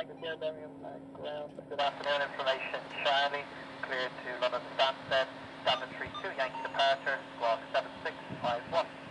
Uh, good afternoon, information Charlie, clear to London Stansted, three two Yankee departure, squawk 7651.